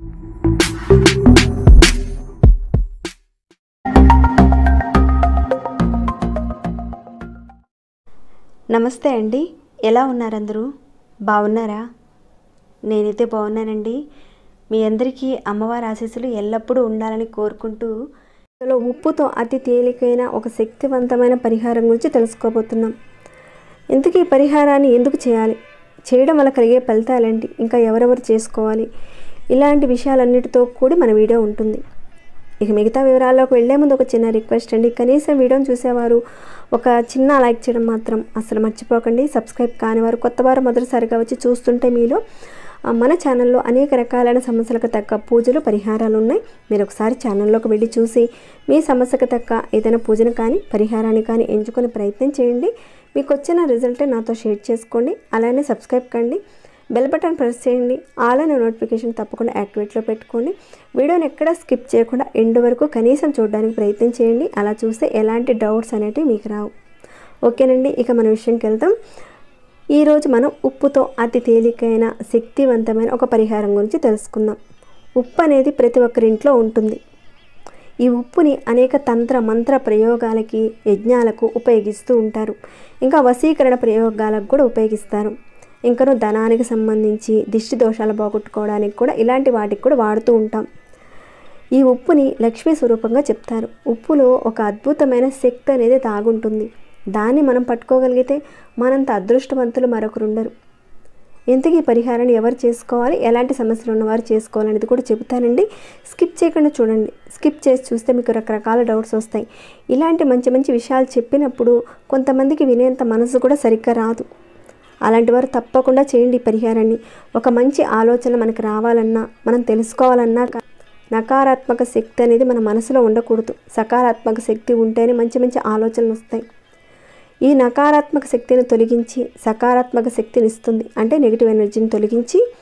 నమస్తే అండి. ఎలా ఉన్నారు అందరూ బాగున్నారా? నేనైతే బాగున్నానండి. మీ అందరికీ అమ్మవారి ఆశీస్సులు ఎల్లప్పుడూ ఉండాలని కోరుకుంటూ ఇందులో ఉప్పుతో అతి తేలికైన ఒక శక్తివంతమైన పరిహారం గురించి తెలుసుకోబోతున్నాం. ఇంతకీ ఈ పరిహారాన్ని ఎందుకు చేయాలి? చేయడం వల్ల కలిగే ఫలితాలేంటి? ఇంకా ఎవరెవరు చేసుకోవాలి? ఇలాంటి విషయాలన్నిటితో కూడి మన వీడియో ఉంటుంది. ఇక మిగతా వివరాల్లోకి వెళ్ళే ముందు ఒక చిన్న రిక్వెస్ట్ అండి. కనీసం వీడియోని చూసేవారు ఒక చిన్న లైక్ చేయడం మాత్రం అసలు మర్చిపోకండి. సబ్స్క్రైబ్ కాని వారు కొత్త వారు మొదటిసారిగా వచ్చి చూస్తుంటే మీలో మన ఛానల్లో అనేక రకాలైన సమస్యలకు తగ్గ పూజలు పరిహారాలు ఉన్నాయి. మీరు ఒకసారి ఛానల్లోకి వెళ్ళి చూసి మీ సమస్యకు తగ్గ ఏదైనా పూజను కానీ పరిహారాన్ని కానీ ఎంచుకునే ప్రయత్నం చేయండి. మీకు వచ్చిన రిజల్ట్ నాతో షేర్ చేసుకోండి. అలానే సబ్స్క్రైబ్ కండి. బెల్ బటన్ ప్రెస్ చేయండి. ఆల్ అనే నోటిఫికేషన్ తప్పకుండా యాక్టివేట్లో పెట్టుకోండి. వీడియోని ఎక్కడ స్కిప్ చేయకుండా ఎండ్ వరకు కనీసం చూడడానికి ప్రయత్నం చేయండి. అలా చూస్తే ఎలాంటి డౌట్స్ అనేవి మీకు రావు. ఓకేనండి ఇక మన విషయంకి వెళ్దాం. ఈరోజు మనం ఉప్పుతో అతి తేలికైన శక్తివంతమైన ఒక పరిహారం గురించి తెలుసుకుందాం. ఉప్పు అనేది ప్రతి ఒక్కరింట్లో ఉంటుంది. ఈ ఉప్పుని అనేక తంత్ర మంత్ర ప్రయోగాలకి యజ్ఞాలకు ఉపయోగిస్తూ ఉంటారు. ఇంకా వశీకరణ ప్రయోగాలకు కూడా ఉపయోగిస్తారు. ఇంకను ధనానికి సంబంధించి దిష్టి దోషాలు పోగొట్టుకోవడానికి కూడా ఇలాంటి వాటికి కూడా వాడుతూ ఉంటాం. ఈ ఉప్పుని లక్ష్మీ స్వరూపంగా చెప్తారు. ఉప్పులో ఒక అద్భుతమైన శక్తి అనేది తాగుంటుంది. దాన్ని మనం పట్టుకోగలిగితే మనంత అదృష్టవంతులు మరొకరు ఉండరు. ఇంతకీ ఈ పరిహారాన్ని ఎవరు చేసుకోవాలి? ఎలాంటి సమస్యలు ఉన్నవారు చేసుకోవాలనేది కూడా చెబుతానండి. స్కిప్ చేయకుండా చూడండి. స్కిప్ చేసి చూస్తే మీకు రకరకాల డౌట్స్ వస్తాయి. ఇలాంటి మంచి మంచి విషయాలు చెప్పినప్పుడు కొంతమందికి వినేంత మనసు కూడా సరిగ్గా రాదు. అలాంటి వారు తప్పకుండా చేయండి పరిహారాన్ని. ఒక మంచి ఆలోచన మనకు రావాలన్నా మనం తెలుసుకోవాలన్నా నకారాత్మక శక్తి అనేది మన మనసులో ఉండకూడదు. సకారాత్మక శక్తి ఉంటేనే మంచి మంచి ఆలోచనలు వస్తాయి. ఈ నకారాత్మక శక్తిని తొలగించి సకారాత్మక శక్తిని ఇస్తుంది. అంటే నెగిటివ్ ఎనర్జీని తొలగించి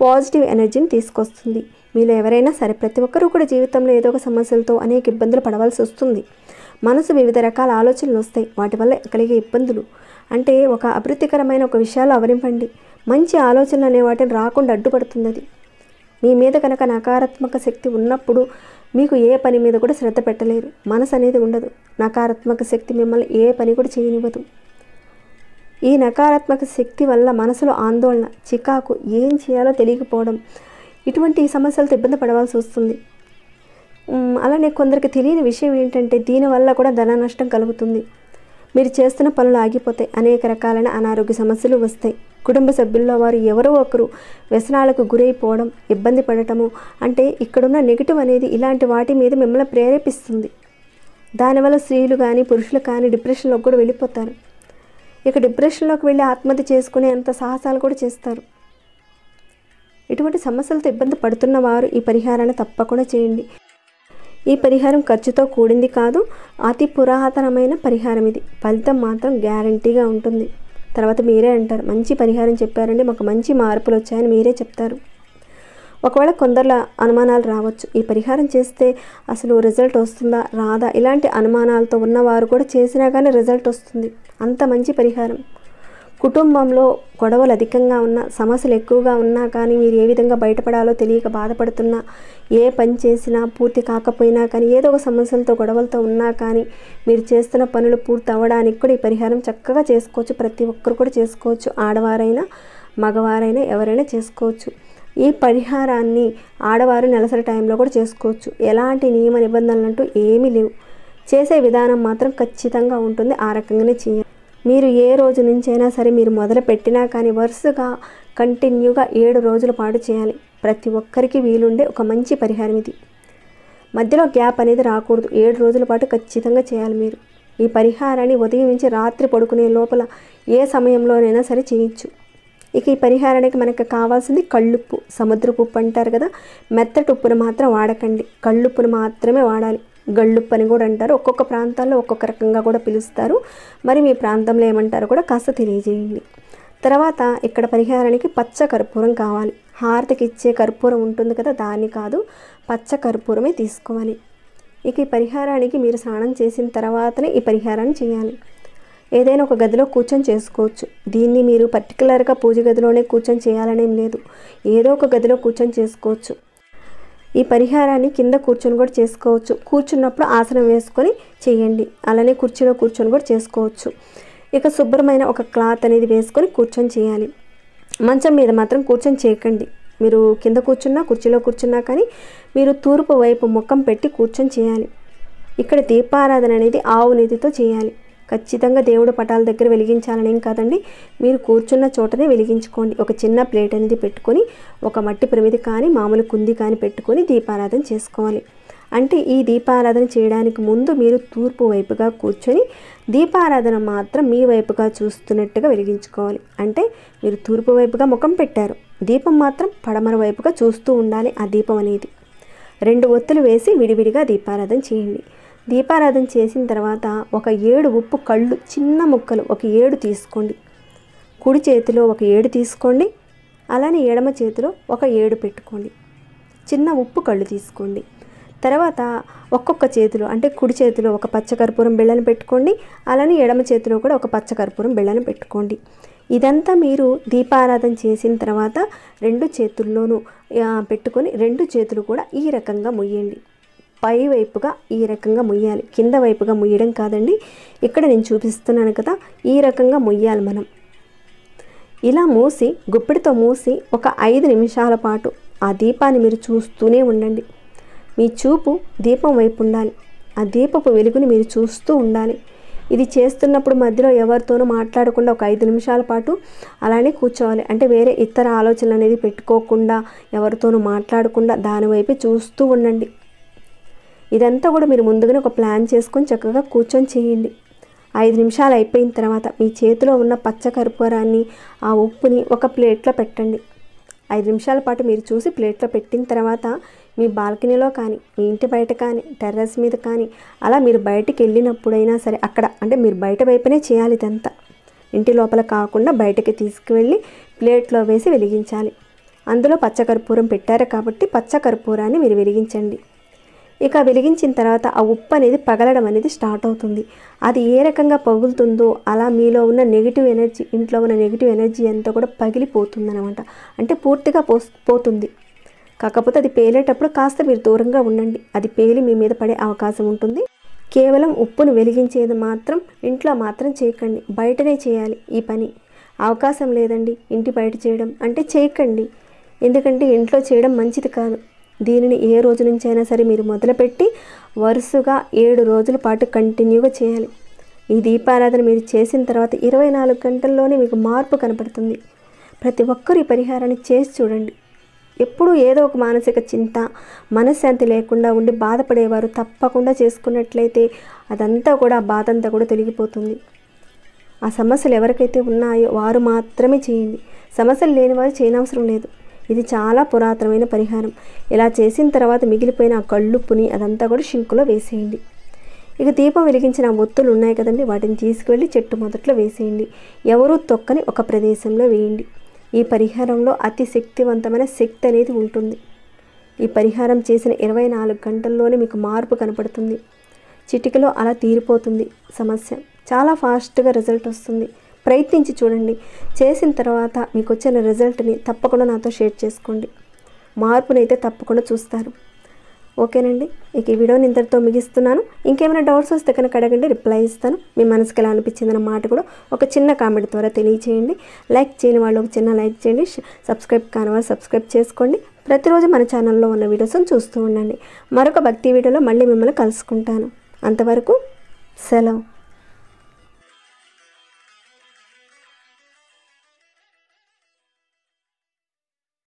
పాజిటివ్ ఎనర్జీని తీసుకొస్తుంది. మీలో ఎవరైనా సరే ప్రతి ఒక్కరూ కూడా జీవితంలో ఏదో ఒక సమస్యలతో అనేక ఇబ్బందులు పడవలసి వస్తుంది. మనసు వివిధ రకాల ఆలోచనలు వస్తాయి. వాటి వల్ల కలిగే ఇబ్బందులు అంటే ఒక అభివృద్ధికరమైన ఒక విషయాలు అవరింపండి మంచి ఆలోచనలు అనే వాటిని రాకుండా అడ్డుపడుతుంది మీ మీద కనుక నకారాత్మక శక్తి ఉన్నప్పుడు మీకు ఏ పని మీద కూడా శ్రద్ధ పెట్టలేరు. మనసు అనేది ఉండదు. నకారాత్మక శక్తి మిమ్మల్ని ఏ పని కూడా చేయనివ్వదు. ఈ నకారాత్మక శక్తి వల్ల మనసులో ఆందోళన చికాకు ఏం చేయాలో తెలియకపోవడం ఇటువంటి సమస్యలతో ఇబ్బంది పడవలసి వస్తుంది. అలానే కొందరికి తెలియని విషయం ఏంటంటే దీనివల్ల కూడా ధన నష్టం కలుగుతుంది. మీరు చేస్తున్న పనులు ఆగిపోతాయి. అనేక రకాలైన అనారోగ్య సమస్యలు వస్తాయి. కుటుంబ సభ్యుల్లో వారు ఎవరో ఒకరు వ్యసనాలకు గురైపోవడం ఇబ్బంది పడటము అంటే ఇక్కడున్న నెగిటివ్ అనేది ఇలాంటి వాటి మీద మిమ్మల్ని ప్రేరేపిస్తుంది. దానివల్ల స్త్రీలు కానీ పురుషులు కానీ డిప్రెషన్లోకి కూడా వెళ్ళిపోతారు. ఇక డిప్రెషన్లోకి వెళ్ళి ఆత్మహత్య చేసుకునే అంత సాహసాలు కూడా చేస్తారు. ఇటువంటి సమస్యలతో ఇబ్బంది పడుతున్న వారు ఈ పరిహారాన్ని తప్పకుండా చేయండి. ఈ పరిహారం ఖర్చుతో కూడింది కాదు అతి పురాతనమైన పరిహారం ఇది. ఫలితం మాత్రం గ్యారంటీగా ఉంటుంది. తర్వాత మీరే అంటారు మంచి పరిహారం చెప్పారండి మాకు మంచి మార్పులు వచ్చాయని మీరే చెప్తారు. ఒకవేళ కొందరిలో అనుమానాలు రావచ్చు. ఈ పరిహారం చేస్తే అసలు రిజల్ట్ వస్తుందా రాదా? ఇలాంటి అనుమానాలతో ఉన్నవారు కూడా చేసినా కానీ రిజల్ట్ వస్తుంది. అంత మంచి పరిహారం. కుటుంబంలో గొడవలు అధికంగా ఉన్నా సమస్యలు ఎక్కువగా ఉన్నా కానీ మీరు ఏ విధంగా బయటపడాలో తెలియక బాధపడుతున్నా ఏ పని చేసినా పూర్తి కాకపోయినా కానీ ఏదో ఒక సమస్యలతో గొడవలతో ఉన్నా కానీ మీరు చేస్తున్న పనులు పూర్తి అవ్వడానికి కూడా ఈ పరిహారం చక్కగా చేసుకోవచ్చు. ప్రతి ఒక్కరు కూడా చేసుకోవచ్చు. ఆడవారైనా మగవారైనా ఎవరైనా చేసుకోవచ్చు. ఈ పరిహారాన్ని ఆడవారు నెలసరి టైంలో కూడా చేసుకోవచ్చు. ఎలాంటి నియమ నిబంధనలు అంటూ ఏమీ లేవు. చేసే విధానం మాత్రం ఖచ్చితంగా ఉంటుంది. ఆ రకంగానే చేయాలి. మీరు ఏ రోజు నుంచైనా సరే మీరు మొదలు పెట్టినా కానీ వరుసగా కంటిన్యూగా ఏడు రోజుల పాటు చేయాలి. ప్రతి ఒక్కరికి వీలుండే ఒక మంచి పరిహారం ఇది. మధ్యలో గ్యాప్ అనేది రాకూడదు. ఏడు రోజుల పాటు ఖచ్చితంగా చేయాలి మీరు. ఈ పరిహారాన్ని ఉదయం నుంచి రాత్రి పడుకునే లోపల ఏ సమయంలోనైనా సరే చేయొచ్చు. ఇక ఈ పరిహారానికి మనకు కావాల్సింది కళ్ళుప్పు. సముద్రపు ఉప్పు అంటారు కదా మెత్తటి ఉప్పును మాత్రం వాడకండి. కళ్ళుప్పును మాత్రమే వాడాలి. గళ్ళుప్పు అని కూడా అంటారు. ఒక్కొక్క ప్రాంతాల్లో ఒక్కొక్క రకంగా కూడా పిలుస్తారు. మరి మీ ప్రాంతంలో ఏమంటారో కూడా కాస్త తెలియజేయండి. తర్వాత ఇక్కడ పరిహారానికి పచ్చ కర్పూరం కావాలి. హారతికి ఇచ్చే కర్పూరం ఉంటుంది కదా దాన్ని కాదు పచ్చ కర్పూరమే తీసుకోవాలి. ఇక ఈ పరిహారానికి మీరు స్నానం చేసిన తర్వాతనే ఈ పరిహారాన్ని చేయాలి. ఏదైనా ఒక గదిలో కూర్చొని చేసుకోవచ్చు. దీన్ని మీరు పర్టికులర్గా పూజ గదిలోనే కూర్చొని చేయాలనేం లేదు. ఏదో ఒక గదిలో కూర్చొని చేసుకోవచ్చు. ఈ పరిహారాన్ని కింద కూర్చొని కూడా చేసుకోవచ్చు. కూర్చున్నప్పుడు ఆసనం వేసుకొని చేయండి. అలానే కుర్చీలో కూర్చొని కూడా చేసుకోవచ్చు. ఇక శుభ్రమైన ఒక క్లాత్ అనేది వేసుకొని కూర్చొని చేయాలి. మంచం మీద మాత్రం కూర్చొని చేయకండి. మీరు కింద కూర్చున్నా కుర్చీలో కూర్చున్నా కానీ మీరు తూర్పు వైపు ముఖం పెట్టి కూర్చొని చేయాలి. ఇక్కడ దీపారాధన అనేది ఆవు నిధితో చేయాలి. ఖచ్చితంగా దేవుడు పటాల దగ్గర వెలిగించాలని ఏం కాదండి. మీరు కూర్చున్న చోటనే వెలిగించుకోండి. ఒక చిన్న ప్లేట్ అనేది పెట్టుకొని ఒక మట్టి ప్రమిది కానీ మామూలు కుంది కానీ పెట్టుకొని దీపారాధన చేసుకోవాలి. అంటే ఈ దీపారాధన చేయడానికి ముందు మీరు తూర్పు వైపుగా కూర్చొని దీపారాధన మాత్రం మీ వైపుగా చూస్తున్నట్టుగా వెలిగించుకోవాలి. అంటే మీరు తూర్పు వైపుగా ముఖం పెట్టారు. దీపం మాత్రం పడమర వైపుగా చూస్తూ ఉండాలి ఆ దీపం అనేది. రెండు ఒత్తులు వేసి విడివిడిగా దీపారాధన చేయండి. దీపారాధన చేసిన తర్వాత ఒక ఏడు ఉప్పు కళ్ళు చిన్న ముక్కలు ఒక ఏడు తీసుకోండి. కుడి చేతిలో ఒక ఏడు తీసుకోండి. అలానే ఎడమ చేతిలో ఒక ఏడు పెట్టుకోండి. చిన్న ఉప్పు కళ్ళు తీసుకోండి. తర్వాత ఒక్కొక్క చేతిలో అంటే కుడి చేతిలో ఒక పచ్చకర్పూరం బిళ్ళను పెట్టుకోండి. అలానే ఎడమ చేతిలో కూడా ఒక పచ్చకర్పూరం బిళ్ళను పెట్టుకోండి. ఇదంతా మీరు దీపారాధన చేసిన తర్వాత రెండు చేతుల్లోనూ పెట్టుకొని రెండు చేతులు కూడా ఈ రకంగా ముయ్యండి. పై వైపుగా ఈ రకంగా ముయ్యాలి. కింద వైపుగా ముయ్యడం కాదండి. ఇక్కడ నేను చూపిస్తున్నాను కదా ఈ రకంగా ముయ్యాలి మనం. ఇలా మూసి గుప్పిడితో మూసి ఒక ఐదు నిమిషాల పాటు ఆ దీపాన్ని మీరు చూస్తూనే ఉండండి. మీ చూపు దీపం వైపు ఉండాలి. ఆ దీపపు వెలుగుని మీరు చూస్తూ ఉండాలి. ఇది చేస్తున్నప్పుడు మధ్యలో ఎవరితోనూ మాట్లాడకుండా ఒక ఐదు నిమిషాల పాటు అలానే కూర్చోవాలి. అంటే వేరే ఇతర ఆలోచనలు అనేది పెట్టుకోకుండా ఎవరితోనూ మాట్లాడకుండా దానివైపు చూస్తూ ఉండండి. ఇదంతా కూడా మీరు ముందుగానే ఒక ప్లాన్ చేసుకొని చక్కగా కూర్చొని చేయండి. ఐదు నిమిషాలు అయిపోయిన తర్వాత మీ చేతిలో ఉన్న పచ్చ కర్పూరాన్ని ఆ ఉప్పుని ఒక ప్లేట్లో పెట్టండి. ఐదు నిమిషాల పాటు మీరు చూసి ప్లేట్లో పెట్టిన తర్వాత మీ బాల్కనీలో కానీ మీ ఇంటి బయట కానీ టెర్రస్ మీద కానీ అలా మీరు బయటికి వెళ్ళినప్పుడైనా సరే అక్కడ అంటే మీరు బయట వైపునే చేయాలి ఇదంతా. ఇంటి లోపల కాకుండా బయటకి తీసుకువెళ్ళి ప్లేట్లో వేసి వెలిగించాలి. అందులో పచ్చకర్పూరం పెట్టారు కాబట్టి పచ్చకర్పూరాన్ని మీరు వెలిగించండి. ఇక వెలిగించిన తర్వాత ఆ ఉప్పు అనేది పగలడం అనేది స్టార్ట్ అవుతుంది. అది ఏ రకంగా పగులుతుందో అలా మీలో ఉన్న నెగిటివ్ ఎనర్జీ ఇంట్లో ఉన్న నెగిటివ్ ఎనర్జీ అంతా కూడా పగిలిపోతుంది అనమాట అంటే పూర్తిగా పో పోతుంది. కాకపోతే అది పేలేటప్పుడు కాస్త మీరు దూరంగా ఉండండి. అది పేలి మీ మీద పడే అవకాశం ఉంటుంది. కేవలం ఉప్పును వెలిగించేది మాత్రం ఇంట్లో మాత్రం చేయకండి. బయటనే చేయాలి ఈ పని. అవకాశం లేదండి ఇంటి బయట చేయడం. అంటే చేయకండి. ఎందుకంటే ఇంట్లో చేయడం మంచిది కాదు. దీనిని ఏ రోజు నుంచి అయినా సరే మీరు మొదలుపెట్టి వరుసగా ఏడు రోజుల పాటు కంటిన్యూగా చేయాలి. ఈ దీపారాధన మీరు చేసిన తర్వాత ఇరవై నాలుగు గంటల్లోనే మీకు మార్పు కనపడుతుంది. ప్రతి ఒక్కరు ఈ పరిహారాన్ని చేసి చూడండి. ఎప్పుడూ ఏదో ఒక మానసిక చింత మనశ్శాంతి లేకుండా ఉండి బాధపడేవారు తప్పకుండా చేసుకున్నట్లయితే అదంతా కూడా ఆ బాధ అంతా కూడా తొలగిపోతుంది. ఆ సమస్యలు ఎవరికైతే ఉన్నాయో వారు మాత్రమే చేయండి. సమస్యలు లేని వారు చేయనవసరం లేదు. ఇది చాలా పురాతనమైన పరిహారం. ఇలా చేసిన తర్వాత మిగిలిపోయిన ఆ కళ్ళుప్పుని అదంతా కూడా షింకులో వేసేయండి. ఇక దీపం వెలిగించిన ఒత్తులు ఉన్నాయి కదండి వాటిని తీసుకువెళ్ళి చెట్టు మొదట్లో వేసేయండి. ఎవరూ తొక్కని ఒక ప్రదేశంలో వేయండి. ఈ పరిహారంలో అతి శక్తివంతమైన శక్తి అనేది ఉంటుంది. ఈ పరిహారం చేసిన ఇరవై నాలుగు గంటల్లోనే మీకు మార్పు కనపడుతుంది. చిటికలో అలా తీరిపోతుంది సమస్య. చాలా ఫాస్ట్గా రిజల్ట్ వస్తుంది. ప్రయత్నించి చూడండి. చేసిన తర్వాత మీకు వచ్చిన రిజల్ట్ని తప్పకుండా నాతో షేర్ చేసుకోండి. మార్పునైతే తప్పకుండా చూస్తారు. ఓకేనండి? ఇక ఈ వీడియోని ఇంతటితో ముగిస్తున్నాను. ఇంకేమైనా డౌట్స్ వస్తే కనుక అడగండి రిప్లై ఇస్తాను. మీ మనసుకి ఎలా అనిపించిందన్న మాట కూడా ఒక చిన్న కామెంట్ ద్వారా తెలియచేయండి. లైక్ చేయని వాళ్ళు ఒక చిన్న లైక్ చేయండి. సబ్స్క్రైబ్ కాని వాళ్ళు సబ్స్క్రైబ్ చేసుకోండి. ప్రతిరోజు మన ఛానల్లో ఉన్న వీడియోస్ని చూస్తూ ఉండండి. మరొక భక్తి వీడియోలో మళ్ళీ మిమ్మల్ని కలుసుకుంటాను. అంతవరకు సెలవు.